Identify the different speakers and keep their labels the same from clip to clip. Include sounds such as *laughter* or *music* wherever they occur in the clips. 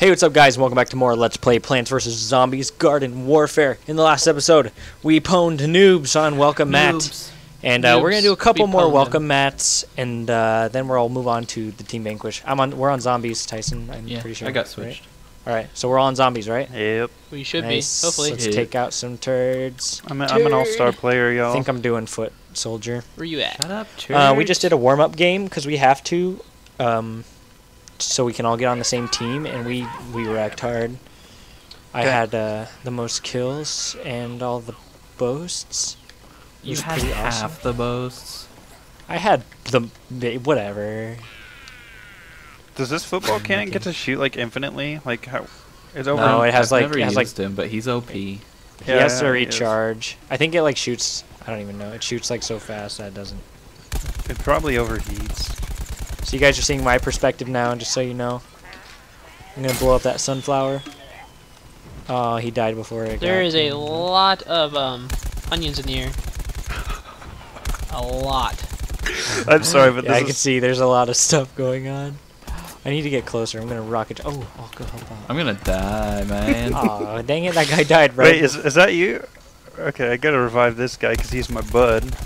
Speaker 1: Hey, what's up, guys? Welcome back to more Let's Play Plants vs. Zombies Garden Warfare. In the last episode, we pwned noobs on Welcome Mat.
Speaker 2: Noobs.
Speaker 1: And uh, we're going to do a couple
Speaker 2: We
Speaker 1: more
Speaker 2: pwned them.
Speaker 1: Welcome Mats, and uh, then we'll move on to the Team Vanquish. I'm on. We're on Zombies, Tyson, I'm
Speaker 2: Yeah,
Speaker 1: pretty sure.
Speaker 2: I got
Speaker 1: right?
Speaker 2: switched.
Speaker 1: Alright, so we're all on Zombies, right?
Speaker 3: Yep.
Speaker 4: We should
Speaker 1: nice.
Speaker 4: be, hopefully.
Speaker 1: Let's
Speaker 2: Yeah.
Speaker 1: take out some turds.
Speaker 3: I'm, a, I'm an all-star player, y'all.
Speaker 1: I think I'm doing Foot Soldier.
Speaker 4: Where you at?
Speaker 2: Shut up,
Speaker 1: Uh, we just did a warm up game because we have to, um, so we can all get on the same team, and we we wrecked hard. I
Speaker 3: Okay.
Speaker 1: had uh, the most kills and all the boasts.
Speaker 2: You had half
Speaker 1: awesome.
Speaker 2: the boasts.
Speaker 1: I had the the- whatever.
Speaker 3: Does this football *laughs* cannon get to shoot like infinitely? Like how? It's over.
Speaker 1: No, it has
Speaker 2: I've
Speaker 1: like
Speaker 2: never
Speaker 1: it has like
Speaker 2: used him, but he's Op.
Speaker 1: he
Speaker 3: Yeah,
Speaker 1: has to
Speaker 3: yeah, he is.
Speaker 1: recharge. I think it like shoots. I don't even know. It shoots like so fast that it doesn't.
Speaker 3: It probably overheats.
Speaker 1: So you guys are seeing my perspective now, and just so you know. I'm gonna blow up that sunflower. Oh, he died before it
Speaker 4: There
Speaker 1: got
Speaker 4: is a lot of um onions in here. A lot. *laughs*
Speaker 3: I'm sorry, but
Speaker 1: yeah, I
Speaker 3: this
Speaker 1: can see there's a lot of stuff going on. I need to get closer. I'm gonna rocket. Oh, oh, go help out.
Speaker 2: I'm gonna die, man.
Speaker 1: oh, dang it, that guy died right.
Speaker 3: Wait, is is that you? Okay, I gotta revive this guy because he's my bud.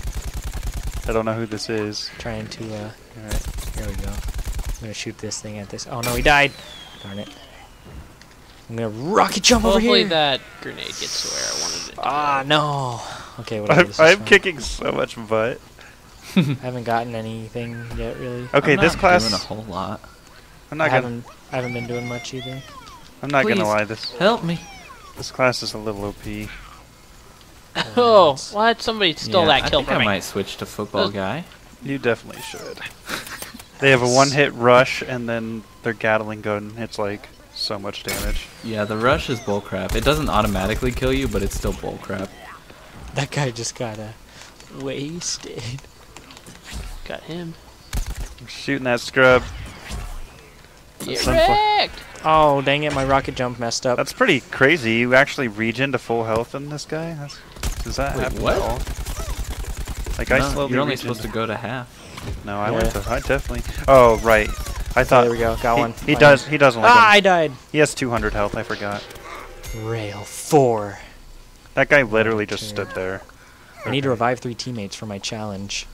Speaker 3: I don't know who this is.
Speaker 1: trying to. Uh,
Speaker 3: Alright.
Speaker 1: here we go. I'm gonna shoot this thing at this. Oh no, he died. Darn it. I'm gonna rocket jump over here!
Speaker 4: Hopefully
Speaker 1: here.
Speaker 4: that grenade gets to where I wanted it to
Speaker 1: Ah
Speaker 4: go.
Speaker 1: no. Okay, whatever.
Speaker 3: I'm,
Speaker 1: this is
Speaker 3: I'm kicking so much butt.
Speaker 1: I haven't gotten anything yet, really. *laughs*
Speaker 3: Okay, this class...
Speaker 2: I'm
Speaker 3: this
Speaker 2: not
Speaker 3: class.
Speaker 2: doing a whole lot.
Speaker 3: I'm
Speaker 1: I
Speaker 3: not gonna.
Speaker 1: haven't. I haven't been doing much either.
Speaker 3: I'm not gonna lie. This
Speaker 2: Help me.
Speaker 3: this class is a little OP. *laughs*
Speaker 4: Oh, what? Somebody stole
Speaker 2: Yeah,
Speaker 4: that kill
Speaker 2: I think
Speaker 4: from
Speaker 2: I
Speaker 4: me.
Speaker 2: might switch to football
Speaker 4: Uh,
Speaker 2: guy.
Speaker 3: You definitely should. They have a one-hit rush, and then their Gatling gun. It's like so much damage.
Speaker 2: Yeah, the rush is bullcrap. It doesn't automatically kill you, but it's still bullcrap.
Speaker 1: That guy just got uh, wasted.
Speaker 4: Got him.
Speaker 3: I'm shooting that scrub.
Speaker 4: Get wrecked!
Speaker 1: Oh dang it, my rocket jump messed up.
Speaker 3: That's pretty crazy. You actually regen to full health in this guy. That's, does that
Speaker 2: Wait,
Speaker 3: happen
Speaker 2: what?
Speaker 3: at all? Like I
Speaker 2: No,
Speaker 3: slowly.
Speaker 2: you're only
Speaker 3: regen
Speaker 2: supposed to go to half.
Speaker 3: No, I
Speaker 1: Yeah.
Speaker 3: went to. I definitely. Oh right. I thought.
Speaker 1: there we go. Got
Speaker 3: he,
Speaker 1: one.
Speaker 3: He
Speaker 1: Finally.
Speaker 3: does. He doesn't like
Speaker 1: Ah, I died.
Speaker 3: He has 200 health. I forgot.
Speaker 1: Rail four.
Speaker 3: That guy literally just stood there.
Speaker 1: I need to revive three teammates for my challenge.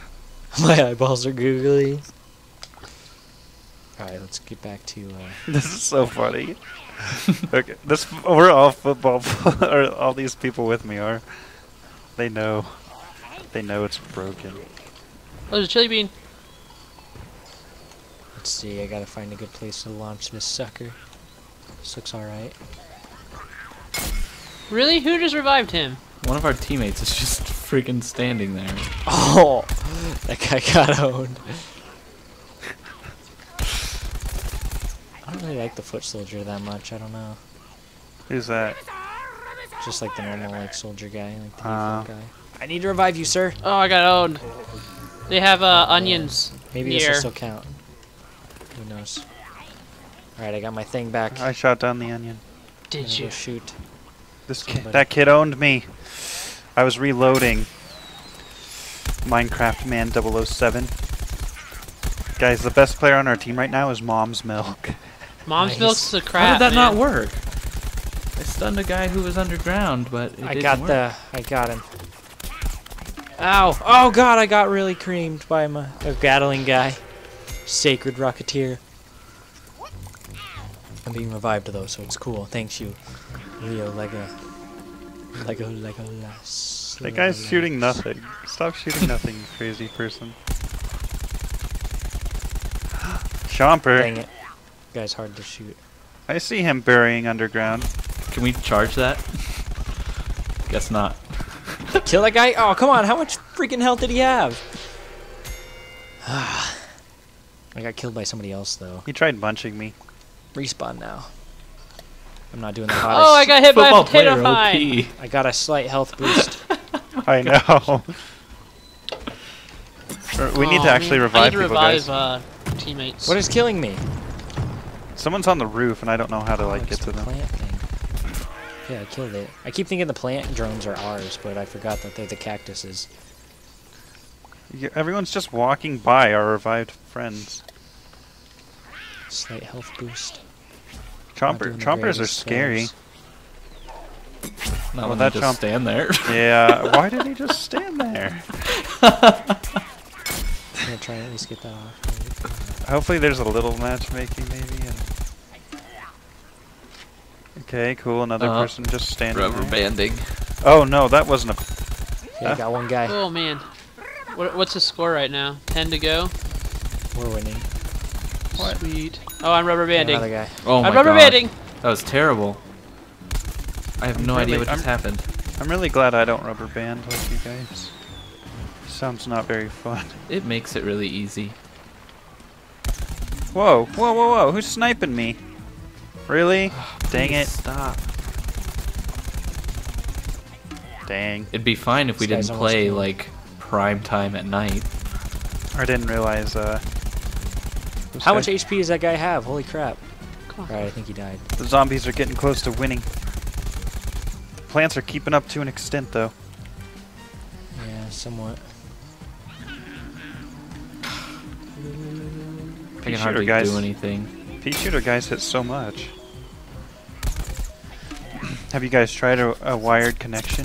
Speaker 1: *laughs* my eyeballs are googly. Alright, let's get back to uh, *laughs*
Speaker 3: This is so funny. *laughs* okay, this we're all football. *laughs* or all these people with me are. They know. They know it's broken.
Speaker 4: Oh, there's a chili bean.
Speaker 1: let's see, I gotta find a good place to launch this sucker. This looks alright.
Speaker 4: Really? Who just revived him?
Speaker 2: One of our teammates is just *laughs* freaking standing there.
Speaker 1: Oh that guy got owned. I don't really like the foot soldier that much, I don't know.
Speaker 3: Who's that?
Speaker 1: Just like the normal like soldier guy, like the
Speaker 3: Uh.
Speaker 1: guy. I need to revive you, sir.
Speaker 4: Oh, I got owned. They have uh, onions.
Speaker 1: Maybe this will still count. Who knows? Alright, I got my thing back.
Speaker 3: I shot down the onion.
Speaker 4: Did
Speaker 1: gonna go
Speaker 4: you?
Speaker 1: shoot?
Speaker 3: This kid, that kid owned me. I was reloading. Minecraft Man 007. Guys, the best player on our team right now is Mom's Milk. *laughs*
Speaker 4: Mom's
Speaker 1: Nice.
Speaker 4: milk's the crap.
Speaker 2: How did that
Speaker 4: man.
Speaker 2: not work? I stunned a guy who was underground, but it
Speaker 1: I
Speaker 2: didn't
Speaker 1: got
Speaker 2: work.
Speaker 1: the. I got him. Ow! Oh god, I got really creamed by my a Gatling guy. Sacred Rocketeer. I'm being revived though, so it's cool. Thanks you, Leo Lego. Lego Lego Las.
Speaker 3: That guy's shooting nothing. Stop shooting nothing, you *laughs* crazy person. *gasps* Chomper.
Speaker 1: Dang it. Guy's hard to shoot.
Speaker 3: I see him burying underground.
Speaker 2: Can we charge that? Guess not. *laughs*
Speaker 1: Kill that guy? Oh, come on. How much freaking health did he have? *sighs* I got killed by somebody else, though.
Speaker 3: He tried munching me.
Speaker 1: Respawn now. I'm not doing the *laughs* hottest.
Speaker 4: Oh, I got hit by a
Speaker 2: Football
Speaker 4: potato
Speaker 2: player,
Speaker 4: pie.
Speaker 2: OP.
Speaker 1: I got a slight health boost. *laughs*
Speaker 3: I know. We need
Speaker 4: Aw,
Speaker 3: to actually
Speaker 4: man.
Speaker 3: revive
Speaker 4: I need to
Speaker 3: people,
Speaker 4: revive
Speaker 3: guys.
Speaker 4: uh, teammates.
Speaker 1: what is killing me?
Speaker 3: Someone's on the roof, and I don't know how to
Speaker 1: Oh,
Speaker 3: like
Speaker 1: it's
Speaker 3: get to
Speaker 1: the
Speaker 3: them.
Speaker 1: plant thing. Yeah, I killed it. I keep thinking the plant drones are ours, but I forgot that they're the cactuses.
Speaker 3: Y- Everyone's just walking by our revived friends.
Speaker 1: Slight health boost. Not
Speaker 3: Chomper, chompers are scary.
Speaker 1: spells.
Speaker 2: Not
Speaker 3: Well,
Speaker 2: when
Speaker 3: that
Speaker 2: they just
Speaker 3: chomp-
Speaker 2: stand there. *laughs*
Speaker 3: Yeah, why did he just stand there? *laughs*
Speaker 1: I'm gonna try and at least get that off.
Speaker 3: Hopefully there's a little matchmaking maybe. And... Okay, cool. Another
Speaker 2: Uh,
Speaker 3: person just standing
Speaker 2: Rubber
Speaker 3: there.
Speaker 2: banding.
Speaker 3: Oh no, that wasn't a.
Speaker 1: Yeah, I got one guy.
Speaker 4: Oh man. What, what's the score right now? Ten to go.
Speaker 1: We're winning.
Speaker 3: What?
Speaker 4: Sweet. Oh, I'm rubber
Speaker 1: Yeah,
Speaker 4: banding.
Speaker 1: Another guy.
Speaker 2: Oh my
Speaker 4: I'm rubber
Speaker 2: god.
Speaker 4: banding.
Speaker 2: That was terrible. I have no idea what just
Speaker 3: I'm-
Speaker 2: happened.
Speaker 3: I'm really glad I don't rubber band like you guys. Sounds not very fun. *laughs*
Speaker 2: It makes it really easy.
Speaker 3: Whoa, whoa, whoa, whoa! Who's sniping me? Really? Dang it!
Speaker 2: Stop.
Speaker 3: Dang!
Speaker 2: It'd be fine if we
Speaker 1: This guy's
Speaker 2: didn't play
Speaker 1: killed.
Speaker 2: like prime time at night.
Speaker 3: I didn't realize. Uh.
Speaker 1: How
Speaker 3: guy-
Speaker 1: much HP does that guy have? Holy crap. Alright, I think he died.
Speaker 3: The zombies are getting close to winning. Plants are keeping up to an extent, though.
Speaker 1: Yeah, somewhat.
Speaker 2: I
Speaker 3: Pea
Speaker 2: can
Speaker 3: shooter
Speaker 2: hardly
Speaker 3: guys.
Speaker 2: do anything.
Speaker 3: Pea shooter guys hit so much. *clears throat* Have you guys tried a, a wired connection?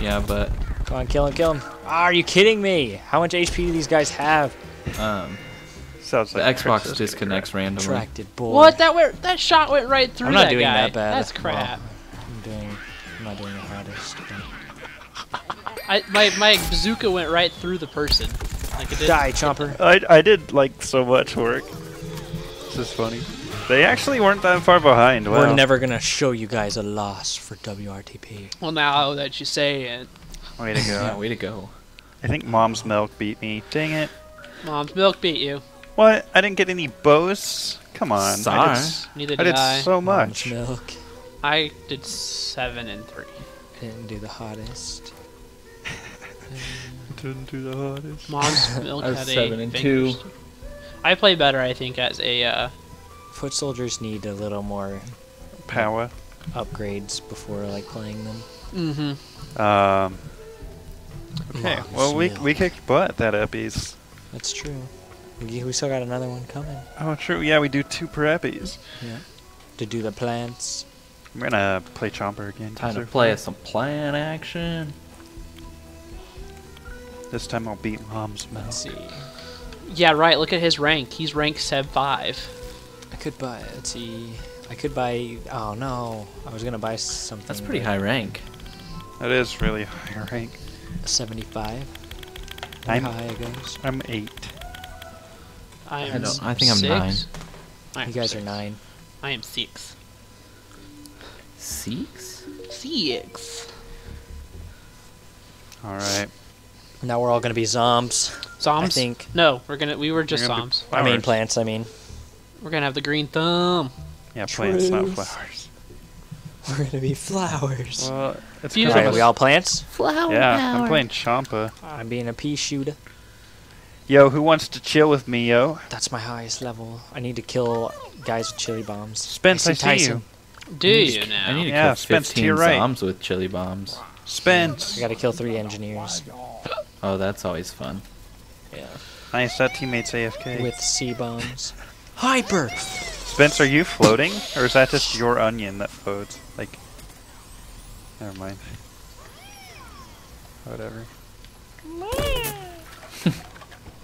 Speaker 2: Yeah, but
Speaker 1: Come on, kill him, kill him. Ah, are you kidding me? How much HP do these guys have?
Speaker 2: um,
Speaker 3: Sounds
Speaker 2: the
Speaker 3: like
Speaker 2: Xbox disconnects randomly.
Speaker 1: Attracted boy.
Speaker 4: What? That went, that shot went right through
Speaker 1: I'm not
Speaker 4: that
Speaker 1: doing
Speaker 4: guy.
Speaker 1: that bad.
Speaker 4: That's
Speaker 1: Well,
Speaker 4: crap.
Speaker 1: I'm doing. I'm not doing the hardest.
Speaker 4: I, my my bazooka went right through the person. Like it did.
Speaker 1: Die, Chomper.
Speaker 3: I, I did like so much work. This is funny. They actually weren't that far behind. Wow.
Speaker 1: We're never gonna show you guys a loss for WRTP.
Speaker 4: Well, now that you say it,
Speaker 3: Way to go. *laughs*
Speaker 2: Yeah, way to go.
Speaker 3: I think Mom's Milk beat me. Dang it.
Speaker 4: Mom's milk beat you.
Speaker 3: What? I didn't get any bows? Come on. I
Speaker 2: Sorry.
Speaker 3: did, s-
Speaker 4: Neither
Speaker 3: I
Speaker 4: did
Speaker 3: did
Speaker 4: I.
Speaker 3: so
Speaker 1: Mom's
Speaker 3: much.
Speaker 1: milk.
Speaker 4: I did seven and three.
Speaker 1: I Didn't do the hottest. *laughs*
Speaker 3: Didn't do the hottest.
Speaker 4: Mom's milk
Speaker 2: I was
Speaker 4: had
Speaker 2: seven
Speaker 4: a
Speaker 2: and
Speaker 4: fingers.
Speaker 2: two.
Speaker 4: I play better, I think, as a. Uh,
Speaker 1: Foot soldiers need a little more
Speaker 3: Power.
Speaker 1: upgrades before like playing them.
Speaker 4: mm-hmm.
Speaker 3: Um. Okay.
Speaker 1: Mom's
Speaker 3: Well, we we kicked butt that Eppies.
Speaker 1: That's true. We, we still got another one coming
Speaker 3: Oh, true. Yeah, we do two per Eppies. Yeah.
Speaker 1: To do the plants.
Speaker 3: I'm gonna play Chomper again.
Speaker 2: Time to play
Speaker 3: fun.
Speaker 2: some plant action.
Speaker 3: This time I'll beat Mom's Milk.
Speaker 1: Let's see.
Speaker 4: Yeah, right. Look at his rank. He's rank Seb five.
Speaker 1: I could buy. Let's see. I could buy. Oh no! I was gonna buy something.
Speaker 2: That's pretty high rank.
Speaker 3: That is really high rank.
Speaker 1: Seventy-five. How
Speaker 3: I'm-
Speaker 1: high it goes.
Speaker 3: I'm eight.
Speaker 4: I
Speaker 2: I
Speaker 4: am.
Speaker 2: don't- I think I'm
Speaker 4: six.
Speaker 2: nine.
Speaker 4: I
Speaker 1: You guys
Speaker 4: six.
Speaker 1: are nine.
Speaker 4: I am six.
Speaker 2: Six?
Speaker 4: Six.
Speaker 3: All right.
Speaker 1: Now we're all gonna be zombs.
Speaker 4: Zoms.
Speaker 1: I think.
Speaker 4: No, we're gonna. We were just
Speaker 3: You're gonna be.
Speaker 1: I mean plants. I mean.
Speaker 4: We're gonna have the green thumb.
Speaker 3: Yeah, plants, not
Speaker 1: Truth.
Speaker 3: flowers. *laughs*
Speaker 1: We're gonna be flowers.
Speaker 3: Well, it's
Speaker 4: Few
Speaker 3: kind
Speaker 1: Alright,
Speaker 3: of
Speaker 1: are we all plants?
Speaker 4: Flower
Speaker 3: Yeah, I'm playing Chomper.
Speaker 1: I'm being a pea shooter.
Speaker 3: Yo, who wants to chill with me, yo?
Speaker 1: That's my highest level. I need to kill guys with chili bombs.
Speaker 3: Spence, I see
Speaker 1: Tyson.
Speaker 4: Do you now?
Speaker 2: I need to
Speaker 3: Yeah,
Speaker 2: kill
Speaker 3: Spence, to
Speaker 2: 15
Speaker 3: your right.
Speaker 2: zombs with chili bombs.
Speaker 3: Spence.
Speaker 1: I gotta kill three engineers.
Speaker 2: Oh, that's always fun.
Speaker 1: Yeah.
Speaker 3: Nice, that teammate's AFK.
Speaker 1: With C bombs. *laughs* Hyper!
Speaker 3: Spence, are you floating? Or is that just your onion that floats? Like, never mind. Whatever. *laughs*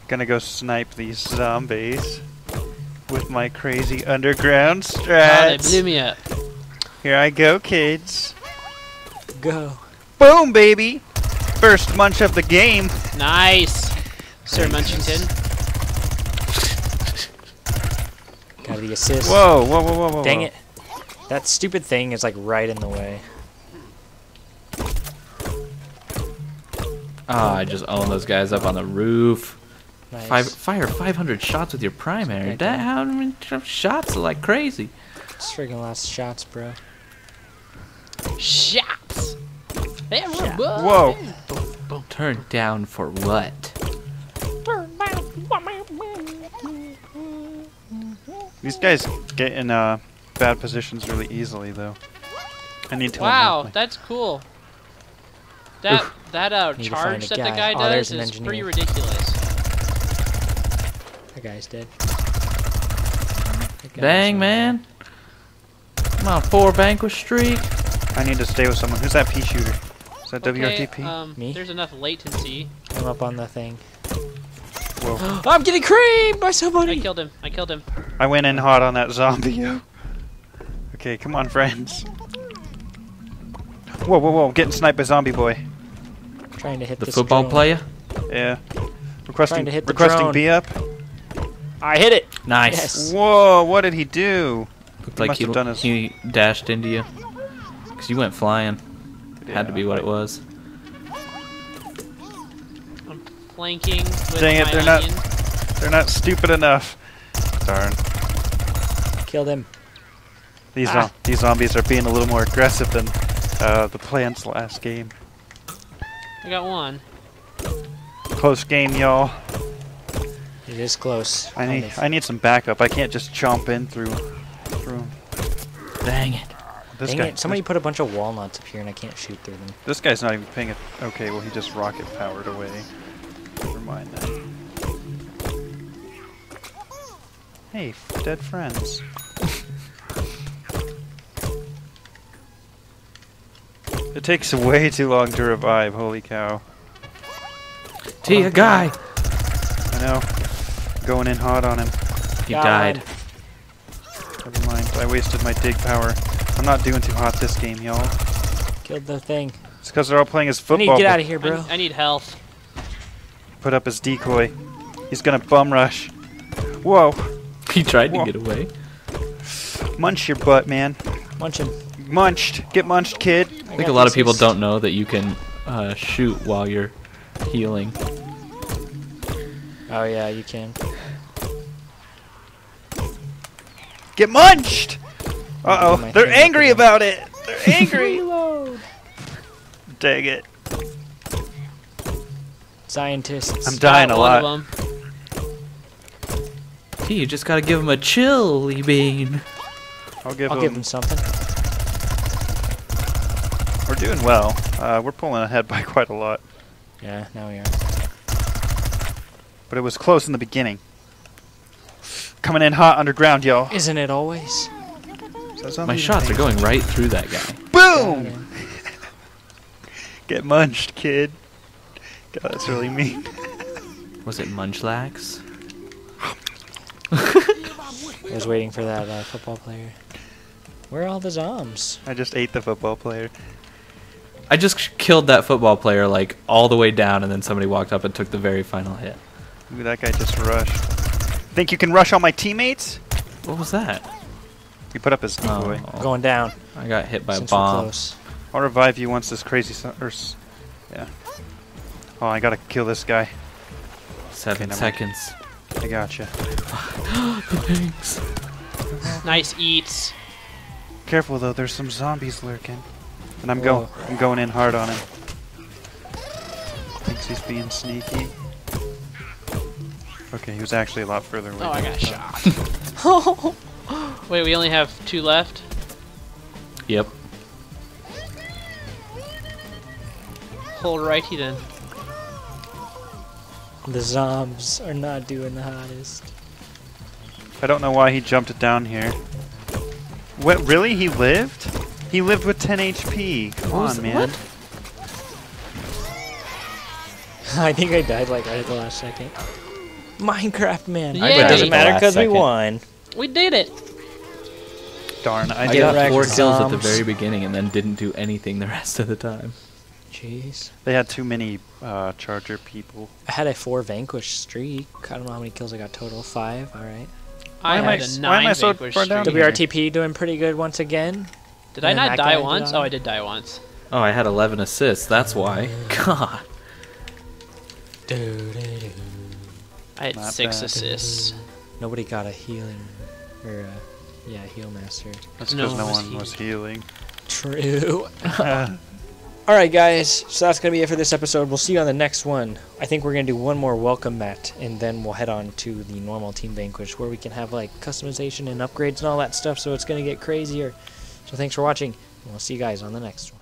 Speaker 3: Gonna go snipe these zombies with my crazy underground
Speaker 4: Oh, they
Speaker 3: strats.
Speaker 4: blew me up.
Speaker 3: Here I go, kids.
Speaker 1: Go.
Speaker 3: Boom, baby! First munch of the game.
Speaker 4: Nice, Sir Munchington.
Speaker 1: Got the assist.
Speaker 3: Whoa, whoa, whoa, whoa, whoa.
Speaker 1: Dang it. That stupid thing is like right in the way.
Speaker 2: Ah, I just own those guys up on the roof.
Speaker 1: Nice.
Speaker 2: Five, fire 500 shots with your primary.
Speaker 1: Okay,
Speaker 2: That how many t- shots like crazy?
Speaker 1: It's friggin' lots shots, bro.
Speaker 4: Shots. Everybody.
Speaker 3: Whoa.
Speaker 4: Boom, boom.
Speaker 2: Turned down for what?
Speaker 3: These guys get in uh, bad positions really easily, though. I need to.
Speaker 4: Wow, that's cool. That that uh,
Speaker 1: Need to find
Speaker 4: charge
Speaker 1: a
Speaker 4: that the
Speaker 1: guy.
Speaker 4: guy
Speaker 1: Oh,
Speaker 4: does
Speaker 1: an
Speaker 4: is pretty ridiculous.
Speaker 1: That guy's dead. think I
Speaker 2: Dang,
Speaker 1: saw
Speaker 2: man. Come on, four vanquish streak.
Speaker 3: I need to stay with someone. Who's that pea shooter? Is that
Speaker 4: Okay,
Speaker 3: WRTP?
Speaker 4: um,
Speaker 1: Me?
Speaker 4: There's enough latency.
Speaker 1: I'm up on the thing.
Speaker 3: Whoa. *gasps*
Speaker 1: I'm getting creamed by somebody!
Speaker 4: I killed him. I killed him.
Speaker 3: I went in hot on that zombie, yo. Okay, come on, friends. Whoa, whoa, whoa! Getting sniped by zombie boy.
Speaker 1: Trying to hit
Speaker 2: The
Speaker 1: this
Speaker 2: football
Speaker 1: drone.
Speaker 2: player.
Speaker 3: Yeah. Requesting,
Speaker 1: to hit the
Speaker 3: requesting
Speaker 1: drone.
Speaker 3: B up.
Speaker 1: I hit it.
Speaker 2: Nice.
Speaker 1: Yes.
Speaker 3: Whoa! What did he do?
Speaker 2: Looked
Speaker 3: He
Speaker 2: like he,
Speaker 3: done his-
Speaker 2: he dashed into you. Because you went flying. Had to be what it was.
Speaker 4: I'm flanking with
Speaker 3: Dang it,
Speaker 4: my
Speaker 3: they're not- They're not stupid enough. Darn.
Speaker 1: Killed him.
Speaker 3: These
Speaker 1: Ah.
Speaker 3: these zombies are being a little more aggressive than uh, the plants last game.
Speaker 4: I got one.
Speaker 3: Close game, y'all.
Speaker 1: It is close.
Speaker 3: I need I need some backup. I can't just chomp in through through.
Speaker 2: Dang it.
Speaker 3: This
Speaker 1: Dang
Speaker 3: guy.
Speaker 1: it! Somebody put a bunch of walnuts up here, and I can't shoot through them.
Speaker 3: This guy's not even paying it. Okay, well he just rocket powered away. Never mind that. Hey, dead friends. It takes way too long to revive. Holy cow!
Speaker 2: T, a guy.
Speaker 3: I know. Going in hot on him.
Speaker 2: He
Speaker 1: Got
Speaker 2: died.
Speaker 3: Never mind. I wasted my dig power. I'm not doing too hot this game, y'all.
Speaker 1: Killed the thing.
Speaker 3: It's because they're all playing as
Speaker 1: I need to get out of here, bro.
Speaker 4: I need health.
Speaker 3: Put up his decoy. He's gonna bum rush. Whoa!
Speaker 2: He tried to get away.
Speaker 3: Munch your butt, man.
Speaker 1: Munch him.
Speaker 3: Munched. Get munched, kid.
Speaker 2: I think a lot of people don't know that you can uh, shoot while you're healing.
Speaker 1: Oh yeah, you can.
Speaker 3: Get munched! Uh oh.
Speaker 1: My
Speaker 3: They're angry about it. They're *laughs* angry.
Speaker 1: Reload.
Speaker 3: Dang it.
Speaker 1: Scientists.
Speaker 3: I'm dying a lot.
Speaker 4: One of them.
Speaker 2: You just gotta give him a chili bean.
Speaker 3: I'll give
Speaker 1: I'll
Speaker 3: them.
Speaker 1: give him something.
Speaker 3: We're doing well. Uh, we're pulling ahead by *laughs* quite a lot.
Speaker 1: Yeah, now we are.
Speaker 3: But it was close in the beginning. Coming in hot underground, y'all.
Speaker 1: Isn't it always?
Speaker 3: Is that zombie
Speaker 2: My
Speaker 3: even
Speaker 2: shots are going right through that guy.
Speaker 3: Boom! *laughs* Get munched, kid. God, that's really mean.
Speaker 2: Was it Munchlax? *laughs*
Speaker 1: I was waiting for that uh, football player. Where are all the zombs?
Speaker 3: I just ate the football player.
Speaker 2: I just killed that football player like all the way down, and then somebody walked up and took the very final hit.
Speaker 3: Ooh, that guy just rushed. Think you can rush all my teammates?
Speaker 2: What was that?
Speaker 3: He put up his oh, decoy.
Speaker 2: Oh,
Speaker 1: Going down.
Speaker 2: I got hit by a
Speaker 1: since we're
Speaker 2: bomb.
Speaker 1: close.
Speaker 3: I'll revive you once this crazy son- or yeah. Oh, I gotta kill this guy.
Speaker 2: Seven
Speaker 3: Okay,
Speaker 2: seconds.
Speaker 3: I gotcha. *gasps*
Speaker 2: Thanks.
Speaker 4: Nice eats.
Speaker 3: Careful though, there's some zombies lurking. And I'm going
Speaker 1: oh.
Speaker 3: I'm going in hard on him. Thinks he's being sneaky. Okay, he was actually a lot further away.
Speaker 4: Oh, I got
Speaker 3: thought.
Speaker 4: shot. *laughs* Wait, we only have two left.
Speaker 2: Yep.
Speaker 4: Hold righty then.
Speaker 1: The zombs are not doing the hottest.
Speaker 3: I don't know why he jumped it down here. What really? He lived? He lived with 10 HP. Come
Speaker 2: What
Speaker 3: on, man.
Speaker 2: what? *laughs*
Speaker 1: I think I died like right at the last second. Minecraft man.
Speaker 4: I
Speaker 1: It doesn't matter because we won.
Speaker 4: We did it.
Speaker 3: Darn, I,
Speaker 2: I got
Speaker 1: wrecked,
Speaker 2: four kills at the very beginning and then didn't do anything the *laughs* rest of the time.
Speaker 1: Jeez.
Speaker 3: They had too many uh, charger people.
Speaker 1: I had a four vanquish streak. I don't know how many kills I got total. Five. All right.
Speaker 4: I
Speaker 3: am I
Speaker 4: had
Speaker 3: s-
Speaker 4: a
Speaker 3: why am I
Speaker 4: nine
Speaker 3: so
Speaker 4: vanquish streak.
Speaker 1: WRTP doing pretty good once again.
Speaker 4: Did I not die once? Oh, I did die once.
Speaker 2: Oh, I had 11 assists. That's why. *laughs* God.
Speaker 4: I had
Speaker 3: Not
Speaker 4: six
Speaker 3: bad.
Speaker 4: assists.
Speaker 1: Nobody got a healing, or uh, yeah, heal master.
Speaker 3: That's because no,
Speaker 4: one was
Speaker 3: one was healing.
Speaker 1: True. *laughs* *laughs* All right, guys. So that's gonna be it for this episode. We'll see you on the next one. I think we're gonna do one more welcome mat, and then we'll head on to the normal team vanquish, where we can have like customization and upgrades and all that stuff. So it's gonna get crazier. So thanks for watching. and We'll see you guys on the next one.